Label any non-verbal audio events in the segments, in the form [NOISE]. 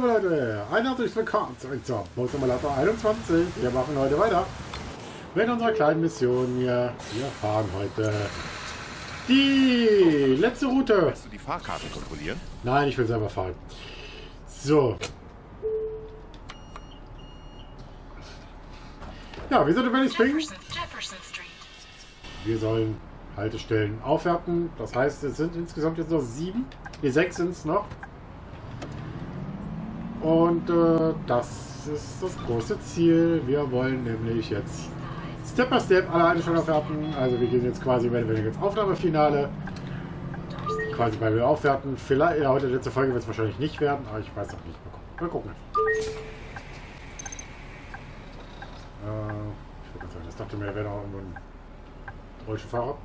liebe Leute, ein herzliches Willkommen zurück zur Simulator 21. Wir machen heute weiter mit unserer kleinen Mission hier. Wir fahren heute die letzte Route. Willst du die Fahrkarte kontrollieren? Nein, ich will selber fahren. So. Ja, wir sind in Valley Springs. Wir sollen Haltestellen aufwerten. Das heißt, es sind insgesamt jetzt noch sieben. Die sechs sind es noch. Und äh, das ist das große Ziel. Wir wollen nämlich jetzt Step by Step alle Haltestellen aufwerten. Also wir gehen jetzt quasi, wenn wir jetzt Aufnahmefinale quasi bei mir aufwerten. Vielleicht, ja, heute letzte Folge wird es wahrscheinlich nicht werden, aber ich weiß noch nicht. Mal gucken. Mal gucken. Äh, das dachte mir, wäre noch irgendwo ein Rollstuhlfahrer.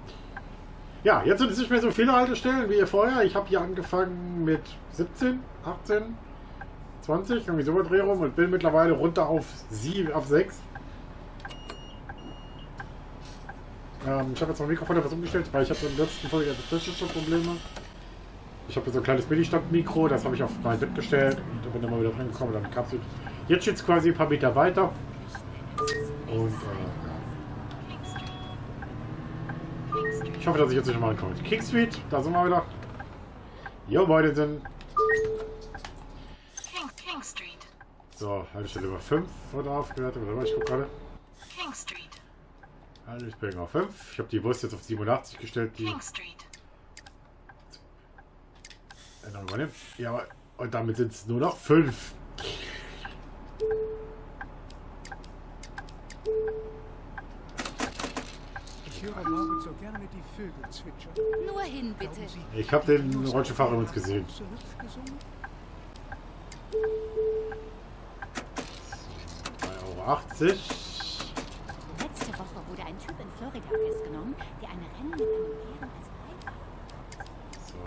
Ja, jetzt sind es nicht mehr so viele Haltestellen wie vorher. Ich habe hier angefangen mit 17, 18, 20, irgendwie so Dreh rum und bin mittlerweile runter auf 7, auf 6. Ähm, ich habe jetzt mein Mikrofon etwas umgestellt, weil ich habe in der letzten Folge technische Probleme. Ich habe so ein kleines Mini-Stand-Mikro, das habe ich auf mein Bett gestellt und bin dann mal wieder reingekommen, dann kam es. Jetzt steht es quasi ein paar Meter weiter. Und äh. Ich hoffe, dass ich jetzt nicht mal ankomme. King Street, da sind wir wieder. Jo, beide sind. So, Haltestelle über 5 wurde aufgewertet. Warte mal, ich gucke gerade. King Street. Also ich bin auf 5. Ich habe die Wurst jetzt auf 87 gestellt. Die King Street. Änderung übernehmen. Ja, aber und damit sind es nur noch 5. Ich höre morgens so gerne die Vögel zwitschern. Nur hin, bitte. Ich habe den Rollstuhlfahrer übrigens gesehen. so hübsch gesungen? 3,80 Euro. Letzte Woche wurde ein Typ in Florida festgenommen, der ein Rennen mit einem Bären als Beifahrer. So.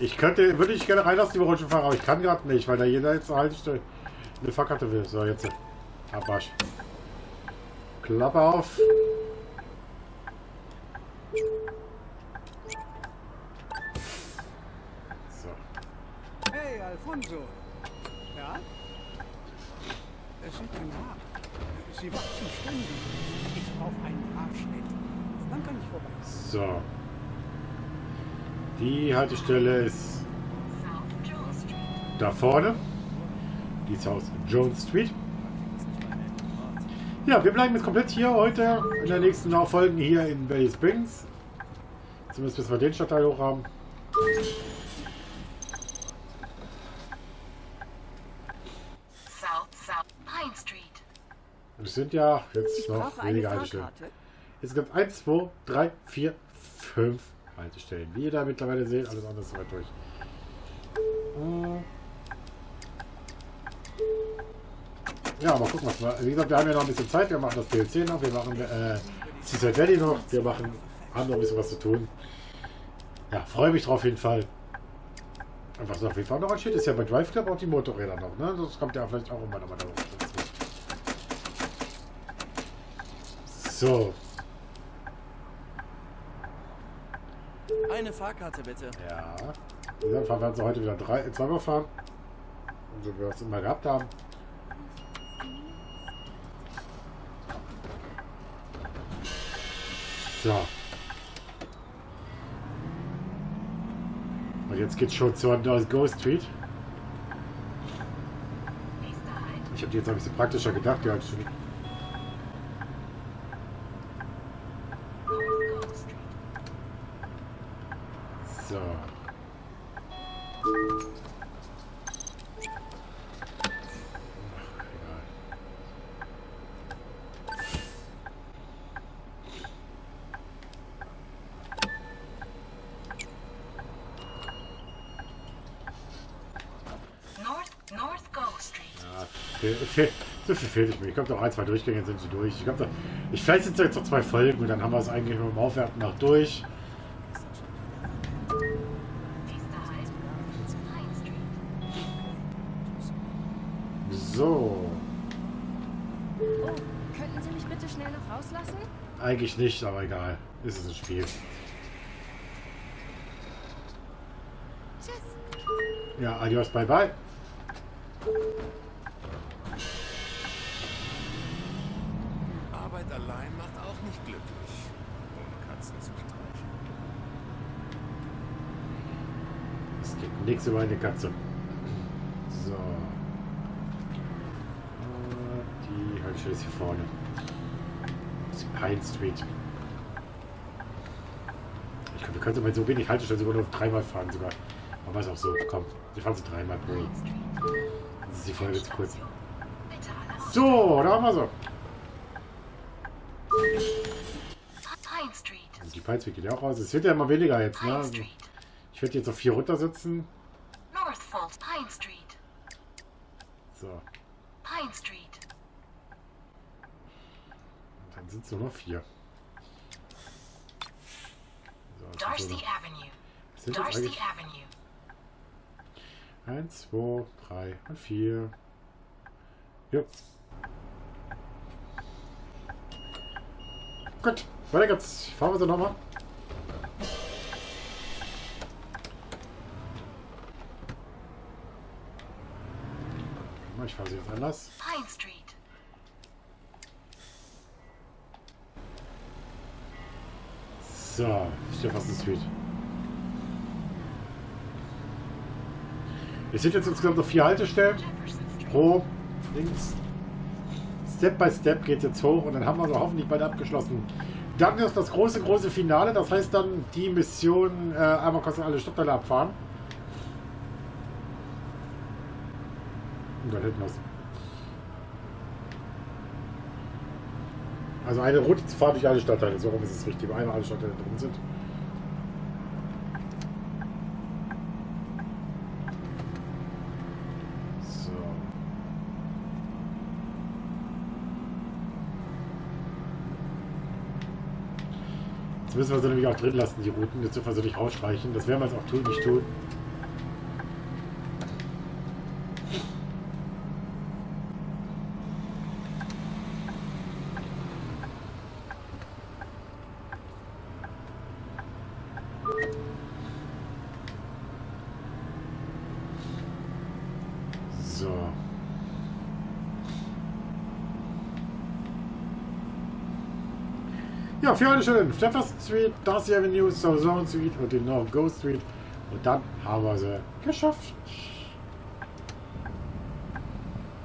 Ich könnte, würde ich gerne reinlassen, die Rollstuhlfahrer, aber ich kann gerade nicht, weil da jeder jetzt eine Haltestelle eine Fahrkarte will. So, jetzt. Abwasch. Klappe auf. Die Haltestelle ist South Jones Street. da vorne. Die ist aus Jones Street. Ja, wir bleiben jetzt komplett hier heute. In der nächsten Folgen hier in Valley Springs. Zumindest bis wir den Stadtteil hoch haben. South, South Pine Street. Und es sind ja jetzt noch weniger Haltestellen. Es gibt 1, 2, 3, 4, 5 Haltestellen. Wie ihr da mittlerweile seht, alles andere ist weit durch. Ja, mal gucken, was wir. Wie gesagt, wir haben ja noch ein bisschen Zeit. Wir machen das DLC noch. Wir machen äh, Seaside Valley noch. Wir machen, haben noch ein bisschen was zu tun. Ja, freue mich drauf auf jeden Fall. Und was auf jeden Fall noch ansteht, ist ja bei Drive Club auch die Motorräder noch. Ne? Das kommt ja vielleicht auch immer noch mal dazu. So, Eine Fahrkarte bitte. Ja. Gesagt, fahren wir also heute wieder drei, zweimal fahren. Und so wie wir es immer gehabt haben. So. Und jetzt geht's schon zur Ghost Street. Halt. Ich habe die jetzt ein bisschen praktischer gedacht. Ja, schon. Fehl, so viel fehlt ich mir. Ich glaube, noch ein, zwei Durchgänge sind sie durch. Ich glaube, ich vielleicht sind es jetzt noch zwei Folgen und dann haben wir es eigentlich mit dem Aufwerten noch durch. Eigentlich nicht, aber egal. Ist es ein Spiel. Ja, adios, bye bye. Arbeit allein macht auch nicht glücklich. Ohne Katzen zu streichen. Es geht nichts über eine Katze. So. Äh, Die Haltestelle ist hier vorne. Pine Street. Ich glaube, wir können mit so wenig Haltestellen sogar nur dreimal fahren sogar. Aber ist auch so. Komm, wir fahren so dreimal pro. Das ist die Folge zu kurz. So, da haben wir so. Also die Pine Street geht ja auch raus. Es wird ja immer weniger jetzt, ne? Also. Ich werde jetzt auf vier runtersitzen. North Falls. Pine Street. So. Und Pine Street. dann sind es nur noch vier. So, sind Darcy so Avenue. sind jetzt Darcy Avenue. eins, zwei, drei und vier. Ja. Gut, weiter geht's. Fahren wir so nochmal. Ich fahre sie jetzt anders. Pine Street. So, Stephenson Street. Es sind jetzt insgesamt noch vier Haltestellen pro links. Step by Step geht jetzt hoch und dann haben wir so hoffentlich bald abgeschlossen. Dann ist das große, große Finale. Das heißt dann die Mission äh, einmal kurz alle Stadtteile abfahren. Und dann hätten wir es. Also eine Route zu fahren durch alle Stadtteile, so rum ist es richtig, weil alle Stadtteile drin sind. Jetzt müssen wir sie nämlich auch drin lassen, die Routen. Jetzt dürfen wir sie nicht rausstreichen. Das werden wir jetzt auch tun, nicht tun. So. Ja, für alle schön. Jefferson Street, Darcy Avenue, Southern Street und den North Go Street. Und dann haben wir sie geschafft.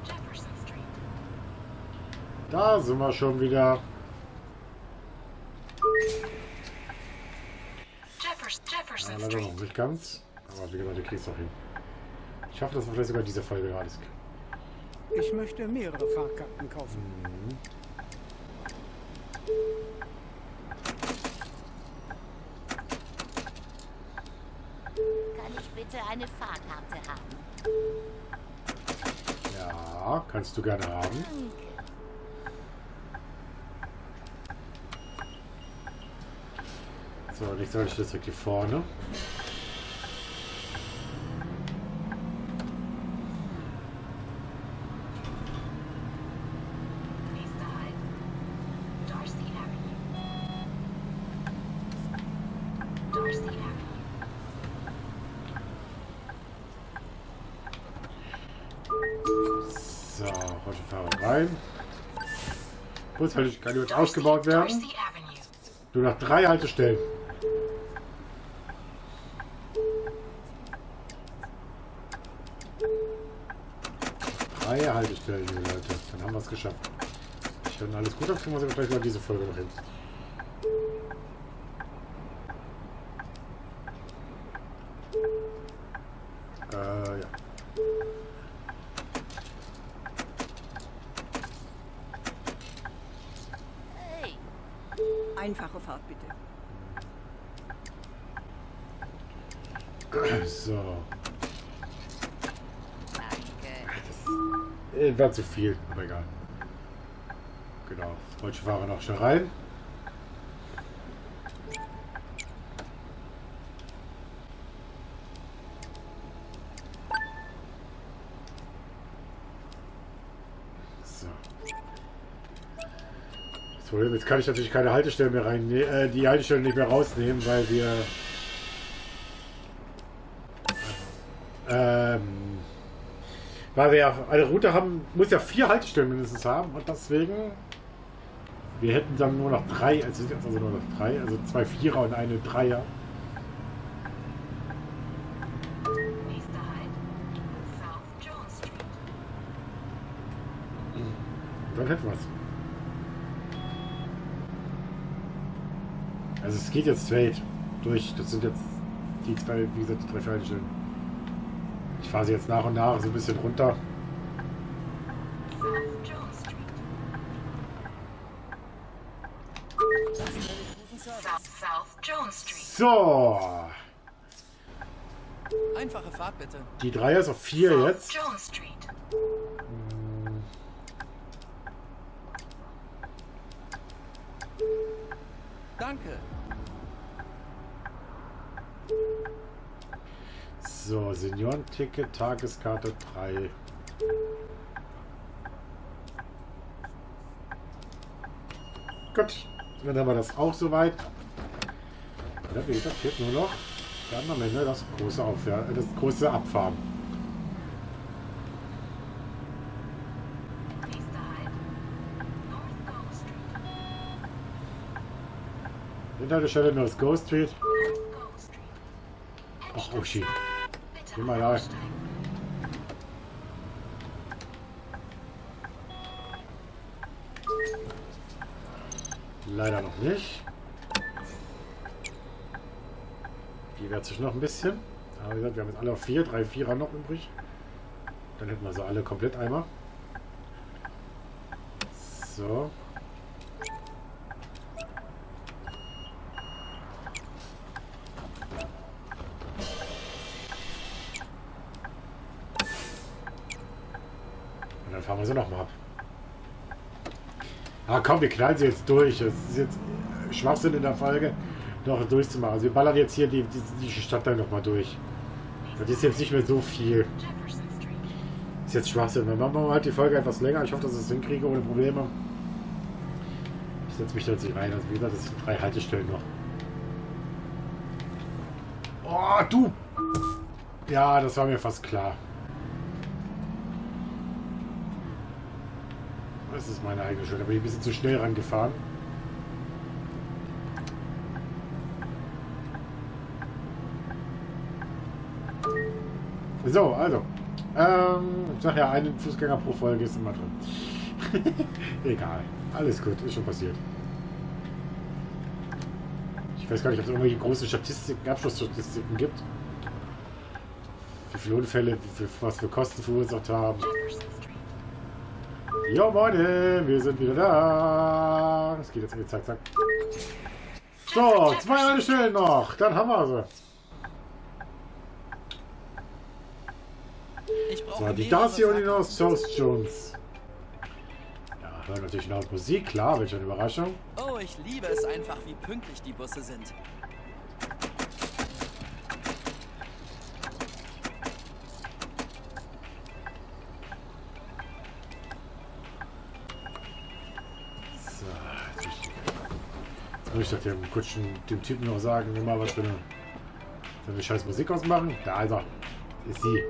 Jefferson Street. Da sind wir schon wieder. Jeffers Ja, Jefferson leider noch nicht ganz. Aber wie gesagt, kriegen es noch hin. Ich hoffe, dass wir vielleicht sogar diese Folge gerade ist. Ich möchte mehrere Fahrkarten kaufen. Kann kannst du gerne haben. So, soll ich das direkt hier vorne. Bushaltestelle kann jetzt ausgebaut werden. Nur noch drei Haltestellen. Drei Haltestellen, liebe Leute. Dann haben wir es geschafft. Ich wenn alles gut auf, kriegen wir sogar gleich mal diese Folge noch hin. So. danke. Äh, War zu viel, aber egal. Genau. Deutsche Fahrer noch schnell rein. So. Das Problem, jetzt kann ich natürlich keine Haltestelle mehr rein, äh, die Haltestelle nicht mehr rausnehmen, weil wir Weil wir ja eine Route haben, muss ja vier Haltestellen mindestens haben und deswegen. Wir hätten dann nur noch drei, also sind jetzt also nur noch drei, also zwei Vierer und eine Dreier. Halt. Dann hätten wir es. Also es geht jetzt straight durch. Das sind jetzt die zwei, wie gesagt, die drei Haltestellen. Ich fahre sie jetzt nach und nach so ein bisschen runter. So, Einfache Fahrt bitte. die Dreier ist auf vier South jetzt. Jones Street. Danke. So, Seniorenticket, Tageskarte 3. Gut, dann haben wir das auch soweit. Ja, wie gesagt, fehlt nur noch dann am Ende das große Auffahren, das große Abfahren. Go Street. Hinterstelle nur das Go Street. Ach, oh shit. Bitte Geh mal da. Leider noch nicht. Die wehrt sich noch ein bisschen. Aber wie gesagt, wir haben jetzt alle auf vier, drei Vierer noch übrig. Dann hätten wir sie alle komplett einmal. So. Wir knallen sie jetzt durch. Es ist jetzt Schwachsinn in der Folge, noch durchzumachen. Also wir ballern jetzt hier die, die, die Stadtteil nochmal durch. Das ist jetzt nicht mehr so viel. Ist jetzt Schwachsinn. Dann machen wir halt die Folge etwas länger. Ich hoffe, dass ich es hinkriege ohne Probleme. Ich setze mich da jetzt nicht rein. Also wie gesagt, das sind drei Haltestellen noch. Oh, du! Ja, das war mir fast klar. Das ist meine eigene Schuld. Da bin ich ein bisschen zu schnell rangefahren. So, also. Ähm, ich sag ja, einen Fußgänger pro Folge ist immer drin. [LAUGHS] Egal. Alles gut, ist schon passiert. Ich weiß gar nicht, ob es irgendwelche großen Statistiken, Abschlussstatistiken gibt. Wie viele Unfälle, wie viel, was für Kosten verursacht haben. Jo, Leute, wir sind wieder da. Es geht jetzt irgendwie zack, zack. So, zwei Haltestellen noch. Dann haben wir sie. Ich brauche So, die Darcy und die. North South Jones. Ja, hören natürlich noch Musik, klar, welche Überraschung. Oh, ich liebe es einfach, wie pünktlich die Busse sind. Jetzt muss ich doch dem Kutschen, dem Typen noch sagen, wir mal was für eine, für eine scheiß Musik ausmachen. Da ist er. Ist sie.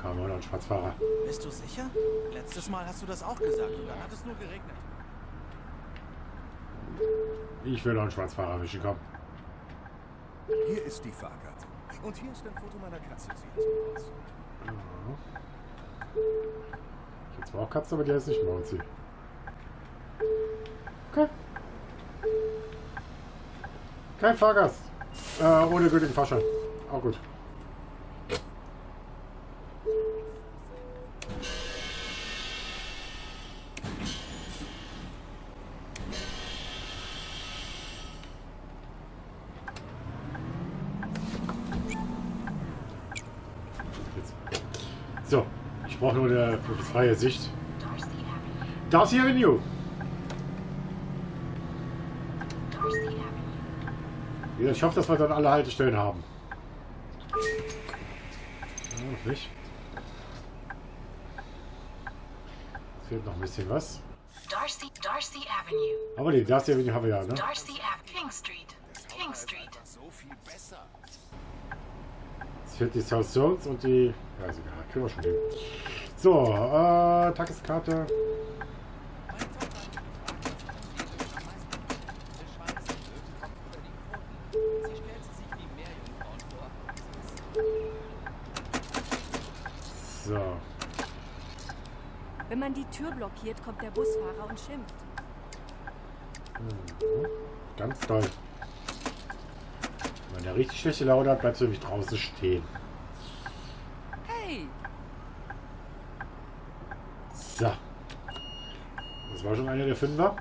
Kam auch noch ein Schwarzfahrer. Bist du sicher? Letztes Mal hast du das auch gesagt und dann hat es nur geregnet. Ich will noch einen Schwarzfahrer erwischen, komm. Hier ist die Fahrkarte. Und hier ist ein Foto meiner Katze. Sie heißt. Ich habe zwar auch Katze, aber die heißt nicht Mouncy. Okay. Kein Fahrgast. Äh, ohne gültigen Fahrschein. Auch gut. So, ich brauche nur eine, eine freie Sicht. Darcy Avenue. Darcy Avenue. Darcy Avenue. Ja, Ich hoffe, dass wir dann alle Haltestellen haben. Ja, noch nicht. Es fehlt noch ein bisschen was. Darcy, Darcy Avenue. Aber die Darcy Avenue haben wir ja, ne? Darcy Avenue. King Street. King Street. So viel besser. Es fehlt die South Zones und die... Ja, ist egal. Kriegen wir schon hin. So, äh, Tageskarte. Man die Tür blockiert, kommt der Busfahrer und schimpft. Mhm. Ganz toll. Wenn er richtig schlechte Laune hat, bleibst du nämlich draußen stehen. Hey, So. Das war schon einer der Fünfer.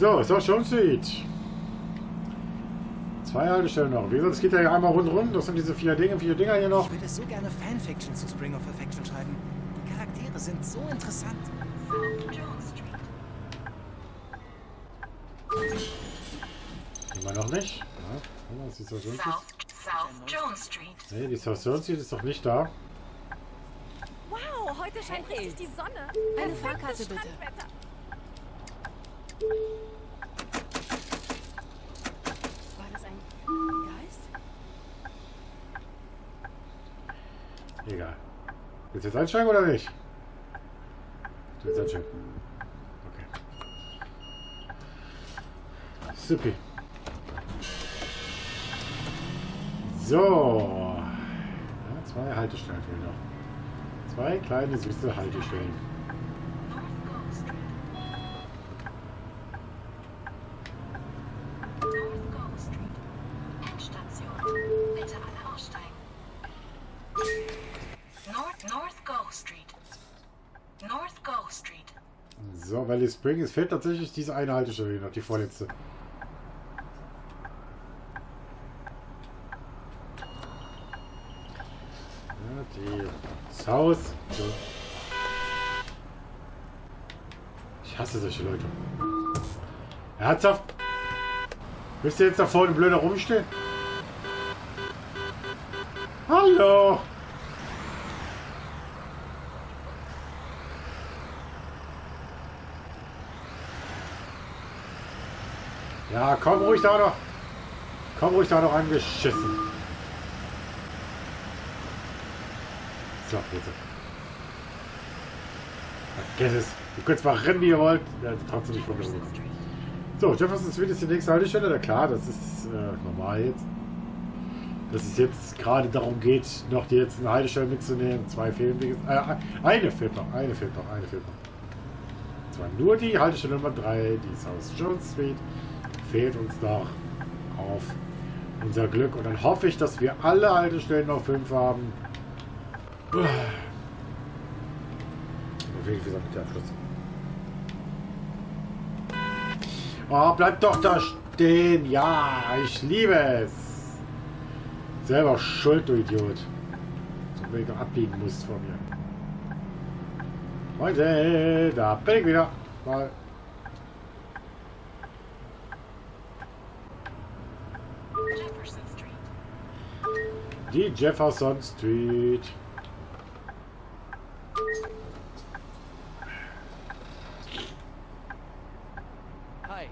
So, so schon sieht. Zwei Haltestellen noch. Wie gesagt, es geht ja einmal rundherum. Das sind diese vier Dinge, vier Dinger hier noch. Ich würde so gerne Fanfiction zu Spring of Affection schreiben. Die Charaktere sind so interessant. South Jones Street. Immer noch nicht. Ja, was die South Jones South, South Jones Street. ist. Nee, die South Jones ist doch nicht da. wow, heute scheint richtig die Sonne. Eine Fahrkarte bitte. Willst du jetzt einsteigen oder nicht? Du willst einsteigen. Okay. Supi. So. Ja, zwei Haltestellen fehlen noch. Zwei kleine süße Haltestellen. So, Valley Spring. Es fehlt tatsächlich diese eine Haltestelle noch, die vorletzte. Ja, die South. So. Ich hasse solche Leute. Ernsthaft? Müsst ihr jetzt da vorne blöder rumstehen? Hallo! Ja, komm ruhig da noch. Komm ruhig da noch angeschissen. So, bitte. Vergiss es. Ihr könnt zwar rennen, wie ihr wollt. Ja, trotzdem nicht. Street. So, Jefferson Street ist die nächste Haltestelle. Na klar, das ist äh, normal jetzt. Dass es jetzt gerade darum geht, noch die letzten Haltestellen mitzunehmen. Zwei fehlen. Äh, eine fehlt noch, eine fehlt noch, eine fehlt noch. Zwar nur die Haltestelle Nummer 3, die South Jones Street, fehlt uns noch auf unser Glück. Und dann hoffe ich, dass wir alle Haltestellen noch 5 haben. Uah. Wie gesagt, der Abschluss. Oh, bleib doch da stehen. Ja, ich liebe es. Selber schuld, du Idiot. So, du abbiegen musst von mir. Leute, da bin ich wieder. Mal. Die Jefferson Street. Hi.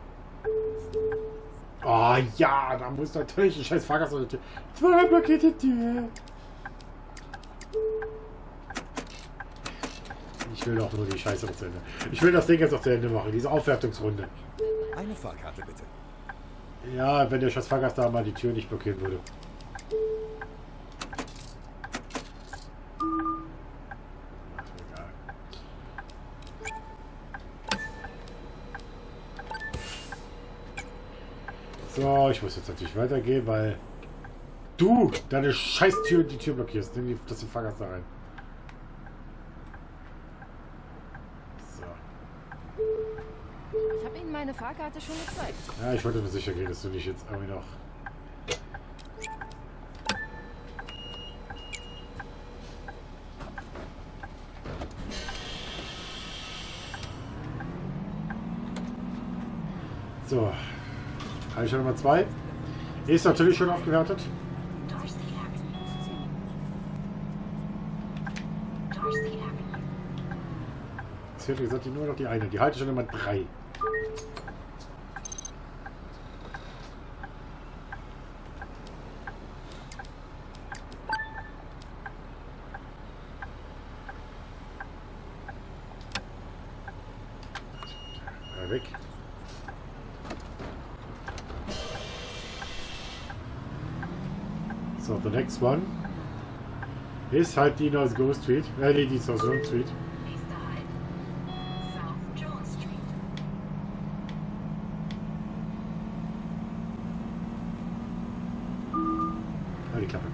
Oh ja, da muss natürlich ein scheiß Fahrgast an der Tür. Zwei blockierte Tür. Ich will doch nur die Scheiße noch zu Ende. Ich will das Ding jetzt noch zu Ende machen, diese Aufwertungsrunde. Eine Fahrkarte bitte. Ja, wenn der scheiß Fahrgast da mal die Tür nicht blockieren würde. So, ich muss jetzt natürlich weitergehen, weil du deine scheiß Tür die Tür blockierst. Nimm die, das Fahrgast da rein. So. Ich habe Ihnen meine Fahrkarte schon gezeigt. Ja, ich wollte nur sicher gehen, dass du nicht jetzt irgendwie noch. So. Reicher Nummer 2. Ist natürlich schon aufgewertet. Es fehlt, wie gesagt, nur noch die eine. Die halte schon Nummer 3. Weg. So, the next one ist halt die North Ghost Street. Äh, nee, die South Zone Street. Nächster Halt. South Jones Street. Ah, die Klappe.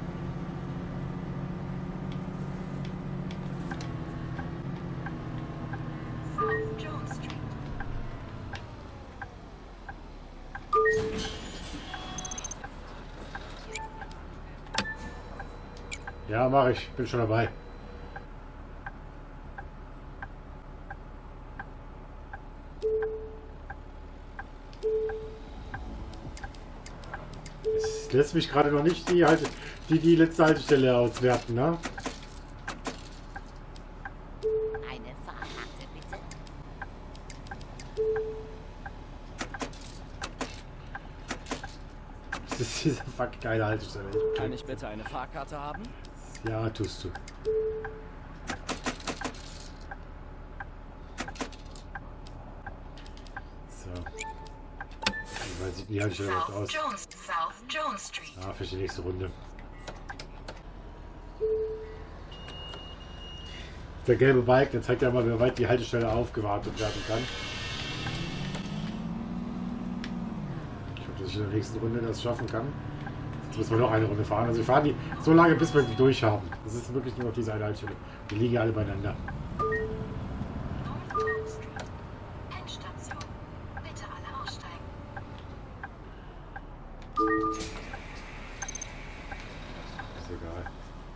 South Jones Street. Ja, mache ich. Bin schon dabei. Es lässt mich gerade noch nicht die, Halte, die, die letzte Haltestelle auswerten, ne? Eine Fahrkarte bitte. Das ist diese fuck geile Haltestelle. Kann ich bitte eine Fahrkarte haben? Ja, tust du. So. Wie weit sieht die Haltestelle überhaupt South aus? Jones. South Jones Street. Ah, für die nächste Runde. Der gelbe Balken, der zeigt ja mal, wie weit die Haltestelle aufgewartet werden kann. Ich hoffe, dass ich in der nächsten Runde das schaffen kann. Jetzt müssen wir noch eine Runde fahren. Also wir fahren die so lange, bis wir die durch haben. Das ist wirklich nur noch diese eine Haltestelle. Die liegen alle beieinander.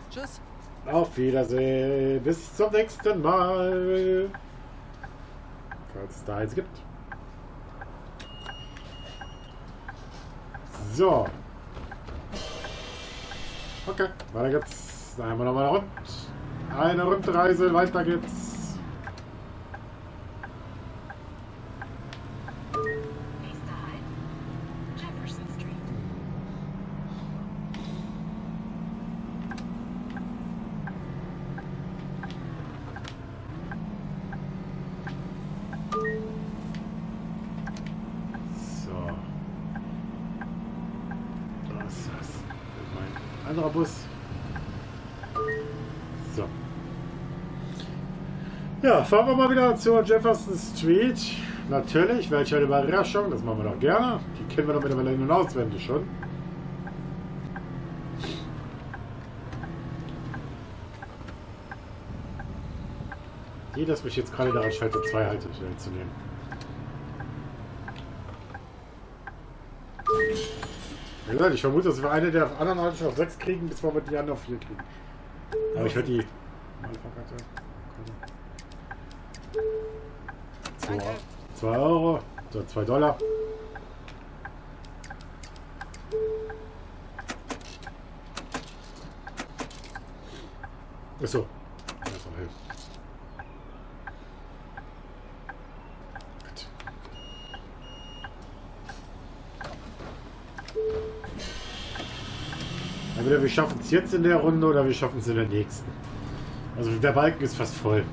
Tschüss. Auf Wiedersehen. Bis zum nächsten Mal. Falls es da eins gibt. So. Okay, weiter geht's. Da haben wir nochmal eine Rund. Eine Rundreise, weiter geht's. Nächster Halt. Jefferson Street. So. Das ist mein anderer Bus. So. Ja, fahren wir mal wieder zur Jefferson Street. Natürlich, welche Überraschung, das machen wir doch gerne. Die kennen wir doch mittlerweile in- und auswendig schon. Die, dass mich jetzt gerade daran scheitert, zwei Haltestellen zu nehmen. Wie gesagt, ich vermute, dass wir eine der anderen Haltestellen auf 6 kriegen, bis wir die anderen auf 4 kriegen. Aber ich werde die. Danke. 2 Euro, so 2 Dollar. Achso. Ja, ist. Gut. Entweder wir schaffen es jetzt in der Runde oder wir schaffen es in der nächsten. Also der Balken ist fast voll.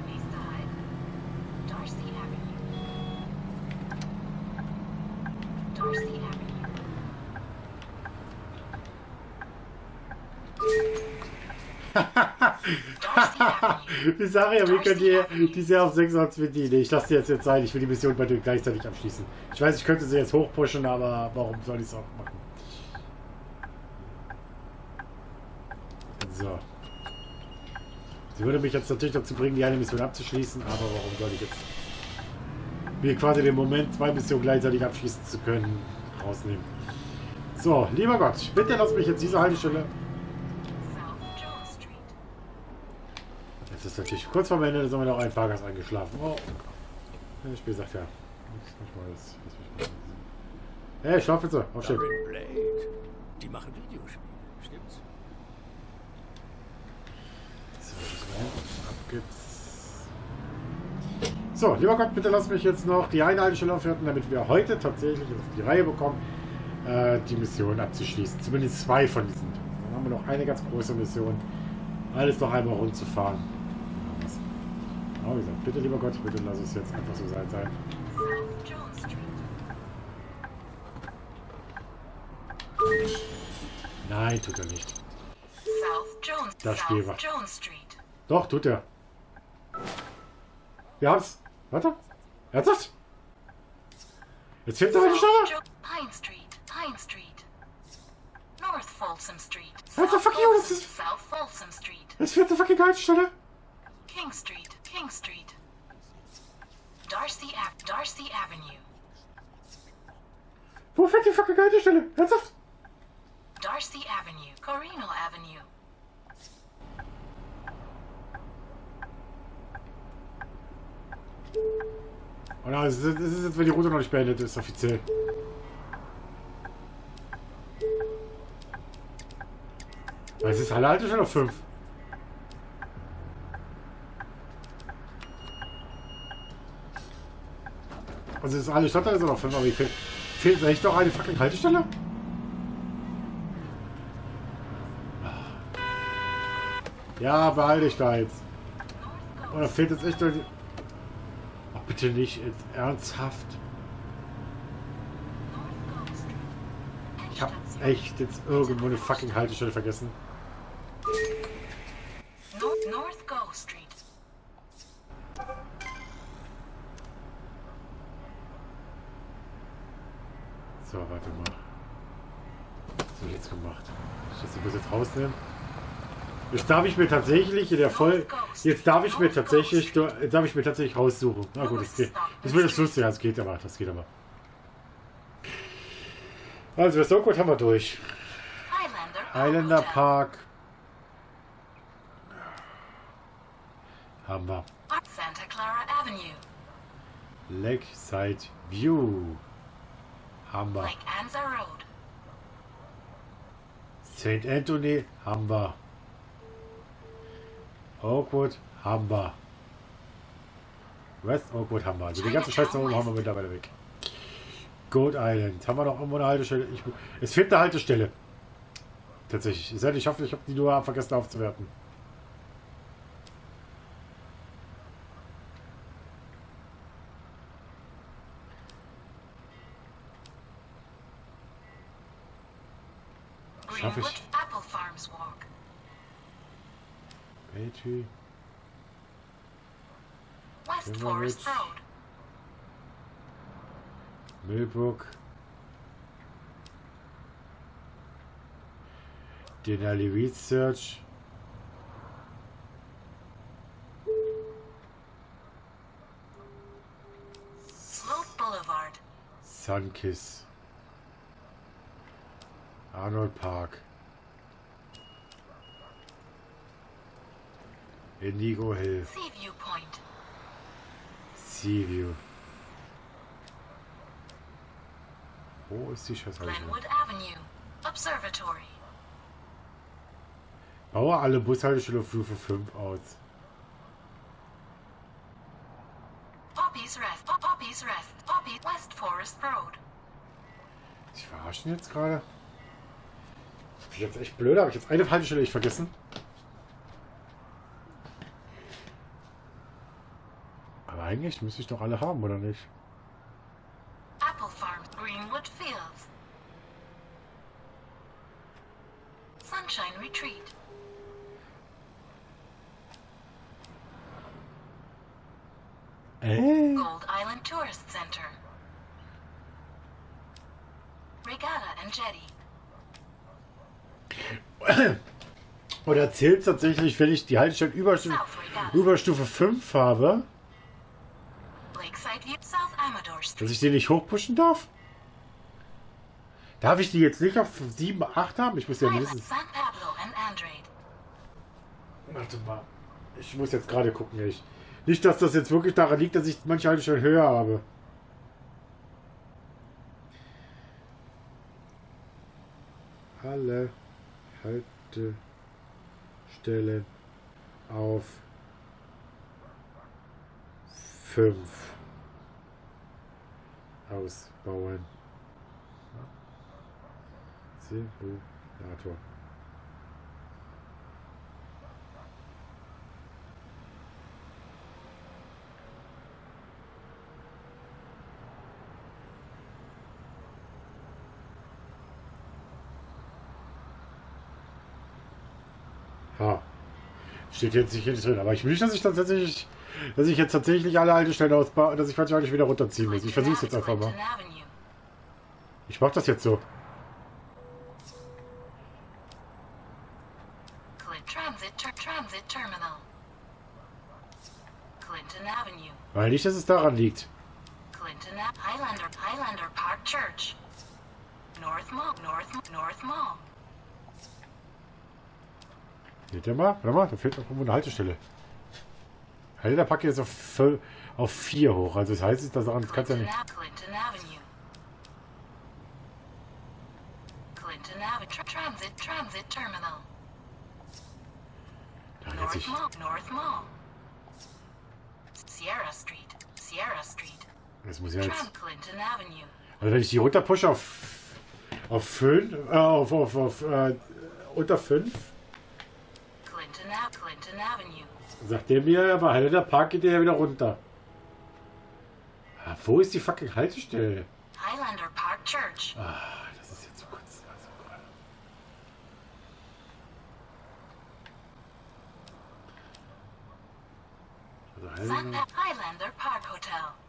Ich sage ja, wir können die, die sehr auf 6 Orts bedienen. Ich lasse die jetzt jetzt sein. Ich will die Mission bei dir gleichzeitig abschließen. Ich weiß, ich könnte sie jetzt hochpushen, aber warum soll ich es auch machen? So. Sie würde mich jetzt natürlich dazu bringen, die eine Mission abzuschließen, aber warum soll ich jetzt mir quasi den Moment, zwei Missionen gleichzeitig abschließen zu können, rausnehmen? So, lieber Gott, bitte lass mich jetzt diese Haltestelle Jetzt ist natürlich kurz vor Ende, da ist immer noch ein Fahrgast eingeschlafen. Oh. Ja, Ich gesagt, ja. Das. Hey, schlaf bitte. Aufstehen. Die machen Videospiele, stimmt's? So, das geht's. So, lieber Gott, bitte lass mich jetzt noch die eine Haltestelle aufhören, damit wir heute tatsächlich auf die Reihe bekommen, äh, die Mission abzuschließen. Zumindest zwei von diesen. Dann haben wir noch eine ganz große Mission. Alles noch einmal rund zu fahren. Wie gesagt, bitte, lieber Gott, bitte lass es jetzt einfach so sein. sein. Nein, tut er nicht. Das Spiel war-. Doch, tut er. Wir haben's. Warte. Ernsthaft? Jetzt fehlt noch eine Stelle. Pine Street. Pine Street. North Folsom Street. South fuck you, das Folsom- South Folsom Street. Jetzt fehlt eine fucking Haltestelle. King Street. King Street. Darcy Ave. Darcy Avenue. Wo fehlt die fucking Haltestelle? Ernsthaft? Darcy Avenue. Corino Avenue. Oh nein, es ist, es ist jetzt, wenn die Route noch nicht beendet ist, offiziell. Weil es ist alle Haltestelle auf 5. Also ist alle Stadtteile sind auf 5, aber ich fehlt, fehlt echt noch eine fucking Haltestelle? Ja, behalte ich da jetzt. Oder fehlt jetzt echt noch die... Bitte nicht, jetzt ernsthaft. Ich hab echt jetzt irgendwo eine fucking Haltestelle vergessen. North, North Go Street. So, warte mal. Was habe ich jetzt gemacht? Ich das muss jetzt darf ich mir tatsächlich in der Voll... Jetzt darf ich mir tatsächlich... Jetzt darf ich mir tatsächlich raussuchen. Na gut, das geht. Das wird jetzt lustig, das geht aber. Das geht aber. Also, das Stockwood haben wir durch. Hotel. Park. Haben wir. Santa Clara Avenue. Lakeside View. Haben wir. Lake Anza Road. St. Anthony haben wir. Oakwood haben wir. West Oakwood haben wir. Also die ganze Scheiße da oben haben wir mittlerweile weg. Goat Island. Haben wir noch irgendwo eine Haltestelle? Ich, es fehlt eine Haltestelle. Tatsächlich. Ich, ich hoffe, ich habe die nur vergessen aufzuwerten. Schaff ich. Greenwood Apple Farms Walk. Petrie. West. Forest Road. Millbrook. Denali Research. Sloat Boulevard. Sunkiss. Arnold Park. Indigo Hill. Seaview Point. Seaview. Wo ist die Scheißhaltung? Glenwood Avenue. Observatory. Baue alle Bushaltestellen auf Stufe 5 aus. Poppy's Rest. Pop- Poppy's Rest. Poppy West Forest Road. Ich verarschen jetzt gerade. Das ist jetzt echt blöd, habe ich jetzt eine Haltestelle nicht vergessen. Aber eigentlich müsste ich doch alle haben, oder nicht? Apple Farms. Greenwood Fields. Sunshine Retreat. Äh? Gold Island Tourist Center. Regatta and Jetty. Oder zählt tatsächlich, wenn ich die Haltestelle über, Stu- South Regatta. über Stufe 5 habe, Lakeside View. South Amador dass ich den nicht hochpushen darf? Darf ich die jetzt nicht auf 7, 8 haben? Ich muss ja mindestens... Warte mal. Ich muss jetzt gerade gucken. Ich. Nicht, dass das jetzt wirklich daran liegt, dass ich manche Haltestellen höher habe. Alle Haltestellen auf 5 ausbauen. Simulator. Ha. Steht jetzt nicht drin. Aber ich wünsche, dass ich tatsächlich, dass ich jetzt tatsächlich alle Haltestellen ausbaue, dass ich nicht wieder runterziehen muss. Ich versuche es jetzt einfach mal. Ich mach das jetzt so. Weil nicht, dass es daran liegt. Clinton Ave- Highlander Highlander Park Church. North Mall North North Mall. Seht ihr mal? Warte mal, da fehlt noch irgendwo eine Haltestelle. Halte der Packe jetzt auf, auf 4 hoch. Also das heißt, das kannst du ja Clinton, nicht. Transit Transit Terminal. Da North ich. Mall North Mall. Sierra Street Sierra Street. Das muss ja jetzt. Also wenn ich die runterpushe auf auf 5, äh, auf, auf, auf äh, unter 5, Clinton Clinton Avenue. Sagt der mir, aber halte der Park geht der ja wieder runter. Ah, wo ist die fucking Haltestelle? Highlander Park Church. Ah, das ist jetzt so kurz. Also gerade. Also Highlander, Santa Highlander Park Hotel.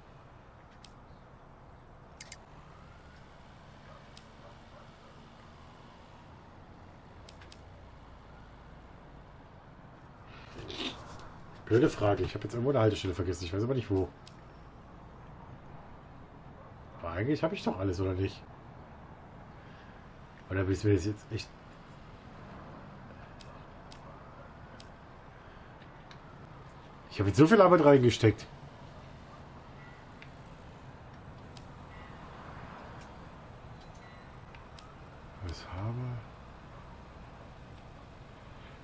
Blöde Frage. Ich habe jetzt irgendwo eine Haltestelle vergessen. Ich weiß aber nicht wo. Aber eigentlich habe ich doch alles, oder nicht? Oder wissen wir das jetzt echt? Ich habe jetzt so viel Arbeit reingesteckt. Was habe?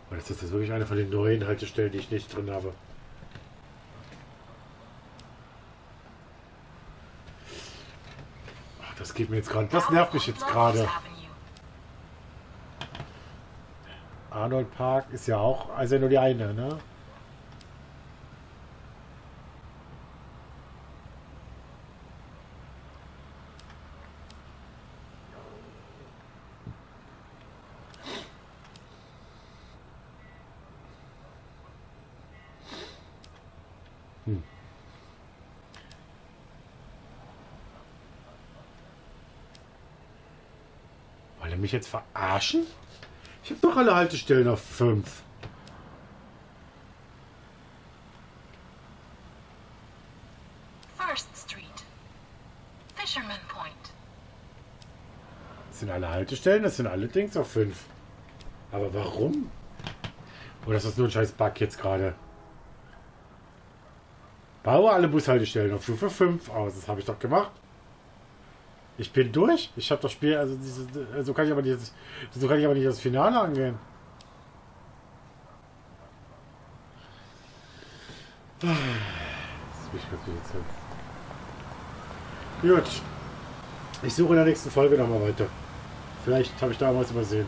Oder ist das jetzt wirklich eine von den neuen Haltestellen, die ich nicht drin habe? Ach, das geht mir jetzt gerade. Das nervt mich jetzt gerade. Arnold Park ist ja auch, also nur die eine, ne? Ihr mich jetzt verarschen? Ich habe doch alle Haltestellen auf 5. First Street. Fisherman Point. Das sind alle Haltestellen, das sind alle Dings auf 5. Aber warum? Oder ist das nur ein scheiß Bug jetzt gerade? Baue alle Bushaltestellen auf Stufe 5 aus. Das habe ich doch gemacht. Ich bin durch. Ich habe das Spiel, also diese, so kann ich aber nicht, so kann ich aber nicht das Finale angehen. Das ist mich wirklich jetzt hin. Gut. Ich suche in der nächsten Folge nochmal weiter. Vielleicht habe ich damals übersehen.